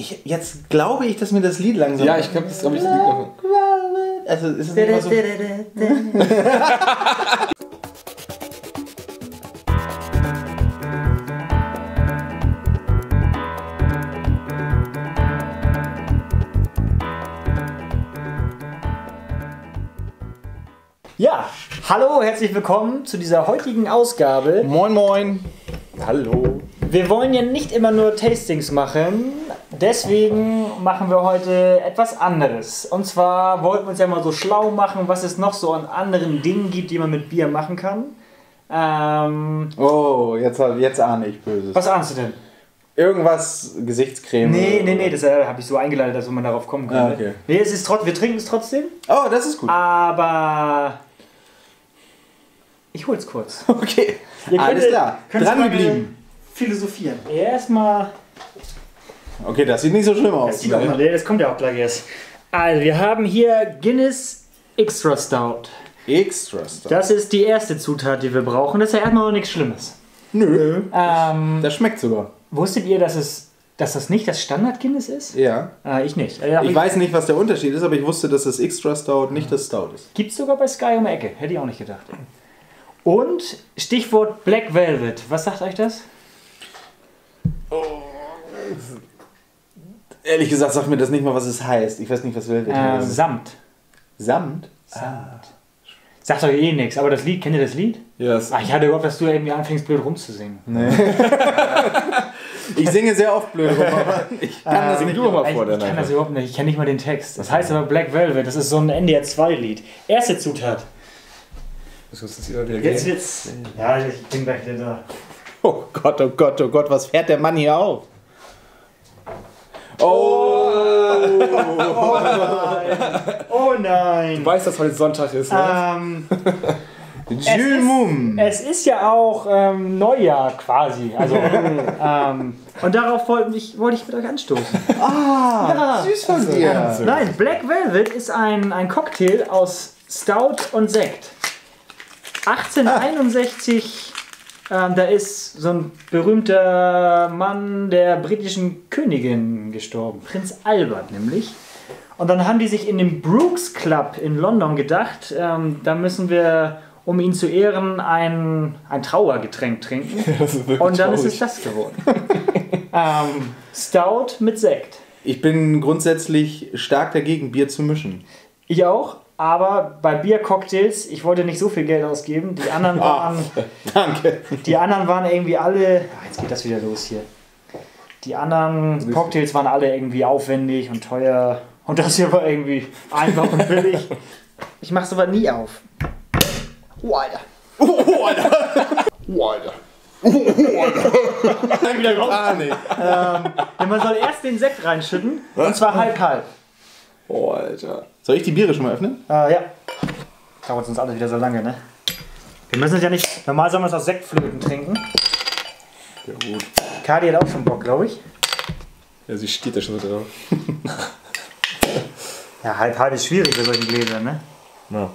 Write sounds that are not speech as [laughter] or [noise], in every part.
Ich, jetzt glaube ich, dass mir das Lied langsam. Ja, ich glaube, das glaube ich das Lied noch. Also ist es nicht immer so. Ja, hallo, herzlich willkommen zu dieser heutigen Ausgabe. Moin moin. Hallo. Wir wollen ja nicht immer nur Tastings machen, deswegen machen wir heute etwas anderes. Und zwar wollten wir uns ja mal so schlau machen, was es noch so an anderen Dingen gibt, die man mit Bier machen kann. Ähm, Oh, jetzt, jetzt ahne ich Böses. was ahnst du denn? Irgendwas Gesichtscreme. Nee, nee, nee, das äh, habe ich so eingeleitet, dass man darauf kommen könnte. Ah, okay. Nee, es ist trotz, wir trinken es trotzdem, Oh, das ist gut. aber ich hol's kurz. [laughs] Okay. Alles könntet- klar. könnt Dran mal geblieben. Philosophieren. Erstmal Okay, das sieht nicht so schlimm Das, aus. sieht auch mal, das kommt ja auch gleich erst. Also, wir haben hier Guinness Extra Stout. Extra Stuff. Das ist die erste Zutat, die wir brauchen. Das ist ja erstmal noch nichts Schlimmes. Nö. Ähm, Das schmeckt sogar. wusstet ihr, dass, es, dass das nicht das Standard Guinness ist? Ja. Äh, ich nicht. Äh, Ich weiß nicht, was der Unterschied ist, aber ich wusste, dass das Extra Stout nicht das Stout ist. Gibt es sogar bei Sky um die Ecke. Hätte ich auch nicht gedacht. Und Stichwort Black Velvet. Was sagt euch das? Ehrlich gesagt, sagt mir das nicht mal, was es heißt. Ich weiß nicht, was Velvet Äh, heißt. Samt. Samt? Sagt euch eh nichts. Aber das Lied, kennt ihr das Lied? Ja, das, Ach, ich hatte gehofft, dass du irgendwie anfängst, blöd rumzusingen. [laughs] Ich singe sehr oft blöd rum, aber ich kann das sing nicht. du doch mal Ich, vor, ich kann das überhaupt nicht. Ich kenne nicht mal den Text. Das heißt aber Black Velvet. Das ist so ein NDR 2-Lied. Erste Zutat. Das muss jetzt wird's. Ja, ich bin gleich wieder da. Oh Gott, oh Gott, oh Gott, was fährt der Mann hier auf? Oh! Oh Du nein! weißt, dass heute Sonntag ist, ne? Ähm, [laughs] Jules Mum! es ist ja auch ähm, Neujahr quasi. Also, [laughs] ähm, und darauf wollte ich, wollte ich mit euch anstoßen. Ah, süß von dir. Nein, Black Velvet ist ein, ein Cocktail aus Stout und Sekt. 1861, ähm, da ist so ein berühmter Mann der britischen Königin gestorben, Prinz Albert nämlich. Und dann haben die sich in dem Brooks Club in London gedacht, ähm, da müssen wir, um ihn zu ehren, ein, ein Trauergetränk trinken. [laughs] Und dann ist es traurig. das geworden. [laughs] ähm, Stout mit Sekt. Ich bin grundsätzlich stark dagegen, Bier zu mischen. Ich auch, aber bei Biercocktails, ich wollte nicht so viel Geld ausgeben. Die anderen Ah, waren, [laughs] danke. die anderen waren irgendwie alle. Ah, Jetzt geht das wieder los hier. Die anderen Cocktails waren alle irgendwie aufwendig und teuer. Und das hier war irgendwie einfach und billig. [laughs] Ich mach sowas nie auf. Oh, Alter. Oh, Alter. [laughs] Oh, Alter. Wieder raus. Panik. Ja, man soll erst den Sekt reinschütten. Und zwar halb halb. Oh, Alter. Soll ich die Biere schon mal öffnen? Äh, ja. Dauert uns alles wieder so lange, ne? Wir müssen es ja nicht. Normal soll man es aus Sektflöten trinken. Ja, gut. Kadi hat auch schon Bock, glaube ich. Ja, sie steht da schon so drauf. [laughs] Ja, halb halb ist schwierig bei solchen Gläsern, ne? Ja.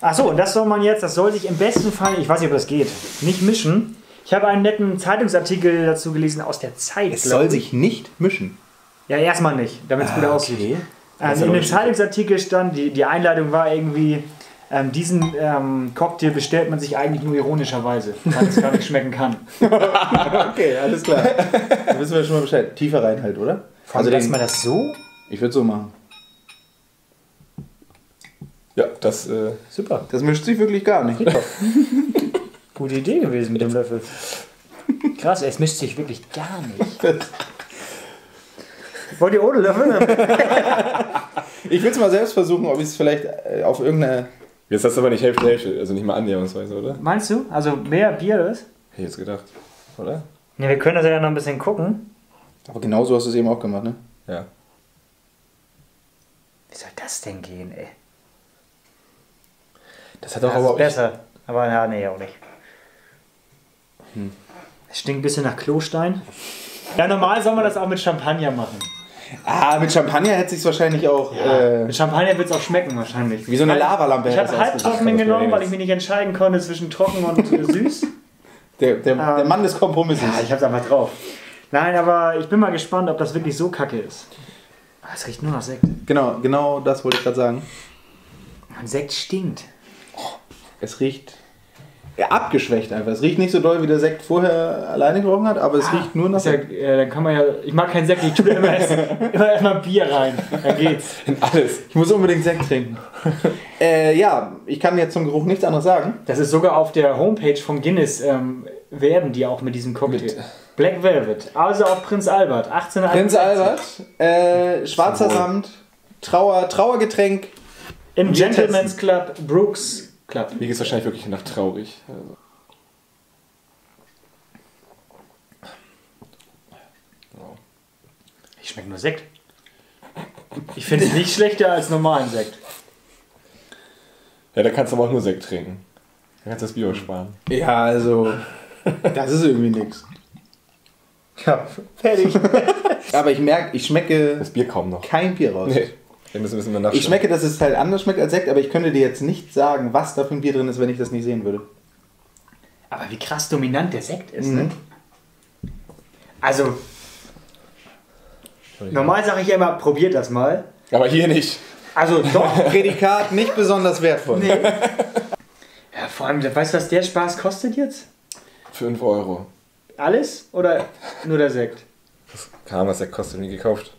Ach so, und das soll man jetzt, das soll sich im besten Fall, ich weiß nicht, ob das geht, nicht mischen. Ich habe einen netten Zeitungsartikel dazu gelesen aus der Zeit. Es soll ich. sich nicht mischen. Ja, erstmal nicht, damit es gut aussieht. okay. Ähm, in dem. Zeitungsartikel stand, die, die Einleitung war irgendwie, ähm, diesen ähm, Cocktail bestellt man sich eigentlich nur ironischerweise, weil es gar nicht schmecken kann. [laughs] Okay, alles klar. [laughs] Dann wissen wir schon mal Bescheid. Tiefer rein halt, oder? Also den- lässt man das so? Ich würde so machen. Ja, das, äh, Super. Das mischt sich wirklich gar nicht. [laughs] Gute Idee gewesen mit dem Löffel. Krass, es mischt sich wirklich gar nicht. Wollt ihr ohne Löffel? [laughs] Ich will es mal selbst versuchen, ob ich es vielleicht äh, auf irgendeine. jetzt hast du aber nicht Hälfte, Hälfte. Also nicht mal annäherungsweise, oder? Meinst du? Also mehr Bier ist? Hätte ich jetzt gedacht. Oder? Ne, wir können das ja noch ein bisschen gucken. Aber genau so hast du es eben auch gemacht, ne? Ja. Wie soll das denn gehen, ey? Das hat doch Das aber ist auch. besser. Aber ja, nee, auch nicht. Es stinkt ein bisschen nach Klostein. Ja, normal soll man das auch mit Champagner machen. Ah, mit Champagner hätte es wahrscheinlich auch. Äh, Mit Champagner wird es auch schmecken wahrscheinlich. wie so eine Lavalampe. Ich hätte habe es das wäre genommen, weil ich mich nicht entscheiden konnte zwischen trocken und äh, süß. [laughs] Der, der, der Mann des Kompromisses. Ja, ich hab's einfach drauf. Nein, aber ich bin mal gespannt, ob das wirklich so kacke ist. Ah, Es riecht nur nach Sekt. Genau, genau das wollte ich gerade sagen. Mann, Sekt stinkt. Es riecht ja, abgeschwächt einfach. Es riecht nicht so doll, wie der Sekt vorher alleine gerochen hat, aber es riecht nur nach ja, äh, dann kann man ja. Ich mag keinen Sekt, ich tue da immer, erst, [laughs] immer erstmal Bier rein. Dann geht's. In alles. Ich muss unbedingt Sekt trinken. [laughs] äh, ja, ich kann jetzt zum Geruch nichts anderes sagen. Das ist sogar auf der Homepage von Guinness ähm, werben die auch mit diesem Cocktail. Mit- Black Velvet. Also auf Prinz Albert. 1861. Prinz Albert, äh, schwarzer. Samt, Trauer, Trauergetränk. Im Gentleman's Club, Brooks Club. Hier geht es wahrscheinlich wirklich nach traurig. Also. Ich schmecke nur Sekt. Ich finde es nicht schlechter als normalen Sekt. Ja, da kannst du aber auch nur Sekt trinken. Da kannst du das Bier auch sparen. Ja, also, das ist irgendwie nix. Ja, fertig. [laughs] aber ich merke, ich schmecke Das Bier kaum noch. kein Bier raus. Nee. Wir müssen ein bisschen mehr nachschauen. Ich schmecke, dass es halt anders schmeckt als Sekt, aber ich könnte dir jetzt nicht sagen, was da für ein Bier drin ist, wenn ich das nicht sehen würde. Aber wie krass dominant der Sekt ist, Mhm. ne? Also, normal sage ich ja immer, probiert das mal. Aber hier nicht. Also doch. [laughs] Prädikat nicht besonders wertvoll. ja, vor allem, weißt du, was der Spaß kostet jetzt? 5 Euro. Alles oder nur der Sekt? Kam, was der kostet, nie gekauft.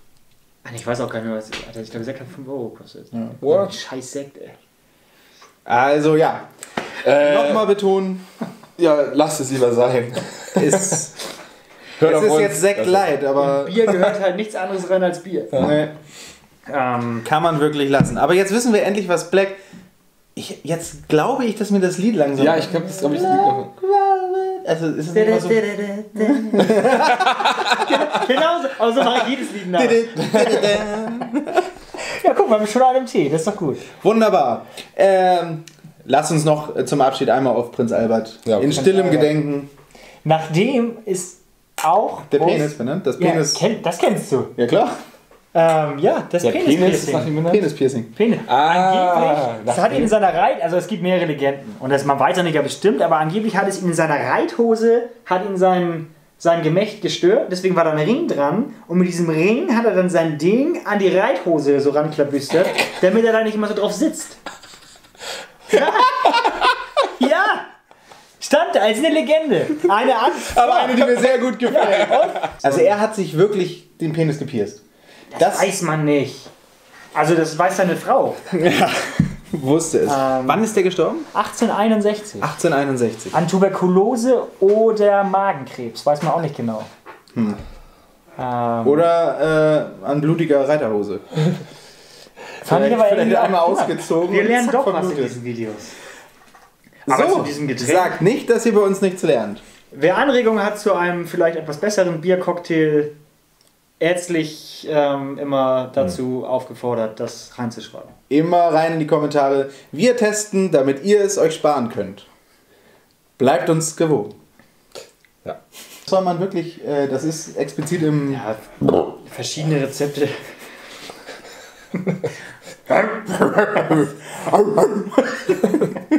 Ach, ich weiß auch gar nicht mehr, was. Alter, ich glaube, Sekt hat 5 Euro gekostet. What? Scheiß Sekt, ey. Also ja, Äh, nochmal betonen, Ja, lasst es lieber sein. [laughs] es, [laughs] Hört es ist uns. jetzt Sekt Also, light, aber Bier gehört halt nichts anderes rein als Bier. ne, Ähm, kann man wirklich lassen. Aber jetzt wissen wir endlich, was Black... Ich, jetzt glaube ich, dass mir das Lied langsam... Ja, ich glaube, das glaube ich liegt davon. Also ist es nicht immer so... [laughs] genau so. Aber so mache ich jedes Lied nach. Ja, guck mal, wir sind schon an einem Tee. Das ist doch gut. Wunderbar. Ähm, lass uns noch äh, zum Abschied einmal auf Prinz Albert Ja, in Prinz stillem Albert. Gedenken. Nachdem ist auch. Der Penis benannt. Das Ja, Penis... kenn, das kennst du. Ja, klar. Ähm, ja, das Der Penis Penis-Piercing. ihm benannt? Penis-Piercing. Penis. Ah, angeblich, das hat ihn in seiner Reit, also es gibt mehrere Legenden und das man weiß ja nicht ja bestimmt, aber angeblich hat es ihn in seiner Reithose, hat ihn sein, sein Gemächt gestört, deswegen war da ein Ring dran und mit diesem Ring hat er dann sein Ding an die Reithose so ranklabüstert, [laughs] damit er da nicht immer so drauf sitzt. Ja! [laughs] ja. Stand da als eine Legende. Eine an. Aber eine, die mir sehr gut gefällt. Also er hat sich wirklich den Penis gepierst. Das weiß man nicht. Also das weiß seine Frau. [laughs] wusste es. Ähm. Wann ist der gestorben? 1861. 1861. An Tuberkulose oder Magenkrebs, weiß man auch nicht genau. Ähm, Oder äh, an blutiger Reiterhose. [laughs] fand ich aber vielleicht einmal [laughs] ausgezogen. Wir lernen doch was in diesen Videos. Aber So, zu diesem Getränk. sagt nicht, dass ihr bei uns nichts lernt. Wer Anregungen hat zu einem vielleicht etwas besseren Biercocktail, ärztlich ähm, immer dazu aufgefordert, das reinzuschreiben. Immer rein in die Kommentare. Wir testen, damit ihr es euch sparen könnt. Bleibt uns gewogen. Ja. Soll man wirklich, äh, das ist explizit im Ja, verschiedene Rezepte. [laughs] [laughs]